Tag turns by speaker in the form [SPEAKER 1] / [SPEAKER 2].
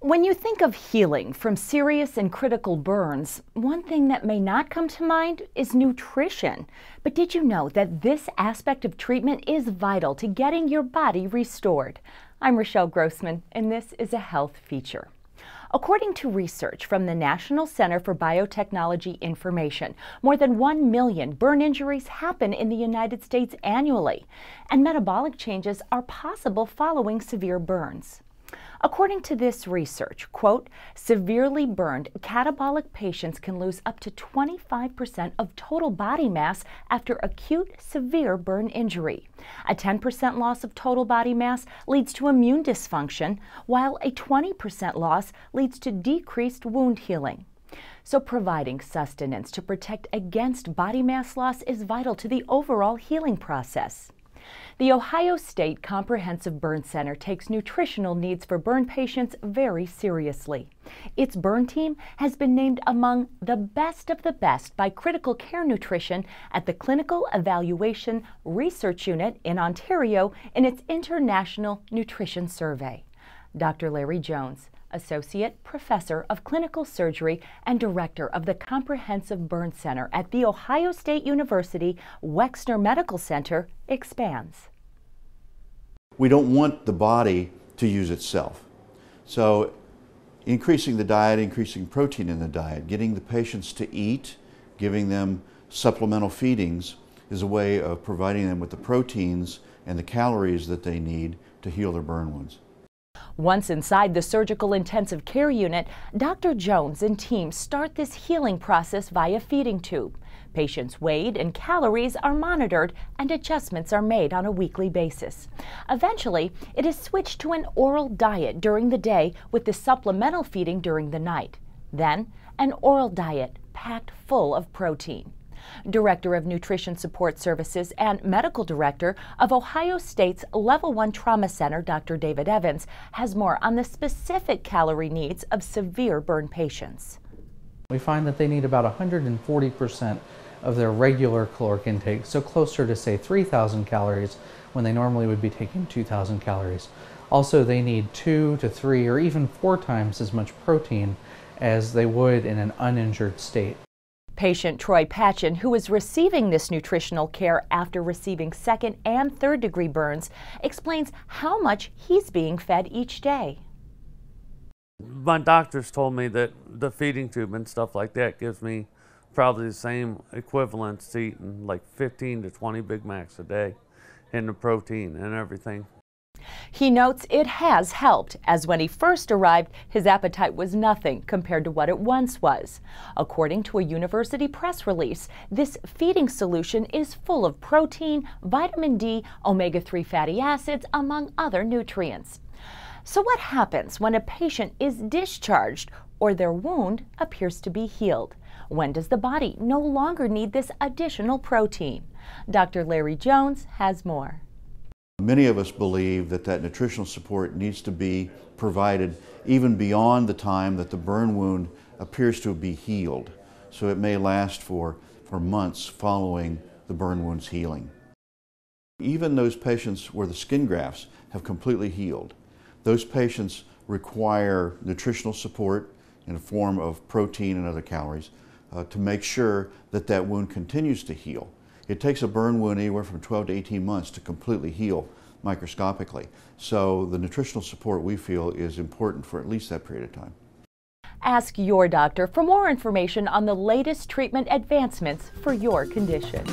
[SPEAKER 1] When you think of healing from serious and critical burns, one thing that may not come to mind is nutrition. But did you know that this aspect of treatment is vital to getting your body restored? I'm Rochelle Grossman, and this is a health feature. According to research from the National Center for Biotechnology Information, more than 1 million burn injuries happen in the United States annually, and metabolic changes are possible following severe burns. According to this research, quote, severely burned catabolic patients can lose up to 25% of total body mass after acute severe burn injury. A 10% loss of total body mass leads to immune dysfunction, while a 20% loss leads to decreased wound healing. So, providing sustenance to protect against body mass loss is vital to the overall healing process. The Ohio State Comprehensive Burn Center takes nutritional needs for burn patients very seriously. Its burn team has been named among the best of the best by Critical Care Nutrition at the Clinical Evaluation Research Unit in Ontario in its International Nutrition Survey. Dr. Larry Jones, Associate Professor of Clinical Surgery and Director of the Comprehensive Burn Center at The Ohio State University Wexner Medical Center, expands.
[SPEAKER 2] We don't want the body to use itself. So increasing the diet, increasing protein in the diet, getting the patients to eat, giving them supplemental feedings is a way of providing them with the proteins and the calories that they need to heal their burn wounds.
[SPEAKER 1] Once inside the surgical intensive care unit, Dr. Jones and team start this healing process via feeding tube. Patients' weight and calories are monitored and adjustments are made on a weekly basis. Eventually, it is switched to an oral diet during the day with the supplemental feeding during the night. Then, an oral diet packed full of protein. Director of Nutrition Support Services and Medical Director of Ohio State's Level 1 Trauma Center, Dr. David Evans, has more on the specific calorie needs of severe burn patients.
[SPEAKER 3] We find that they need about 140% of their regular caloric intake, so closer to say 3,000 calories when they normally would be taking 2,000 calories. Also, they need two to three or even four times as much protein as they would in an uninjured state.
[SPEAKER 1] Patient Troy Patchen, who is receiving this nutritional care after receiving second and third degree burns, explains how much he's being fed each day.
[SPEAKER 4] My doctors told me that the feeding tube and stuff like that gives me probably the same equivalence to eating like 15 to 20 Big Macs a day in the protein and everything.
[SPEAKER 1] He notes it has helped, as when he first arrived, his appetite was nothing compared to what it once was. According to a university press release, this feeding solution is full of protein, vitamin D, omega 3 fatty acids, among other nutrients. So, what happens when a patient is discharged or their wound appears to be healed? When does the body no longer need this additional protein? Dr. Larry Jones has more.
[SPEAKER 2] Many of us believe that that nutritional support needs to be provided even beyond the time that the burn wound appears to be healed. So it may last for, for months following the burn wound's healing. Even those patients where the skin grafts have completely healed, those patients require nutritional support in the form of protein and other calories uh, to make sure that that wound continues to heal. It takes a burn wound anywhere from 12 to 18 months to completely heal microscopically. So the nutritional support we feel is important for at least that period of time.
[SPEAKER 1] Ask your doctor for more information on the latest treatment advancements for your condition.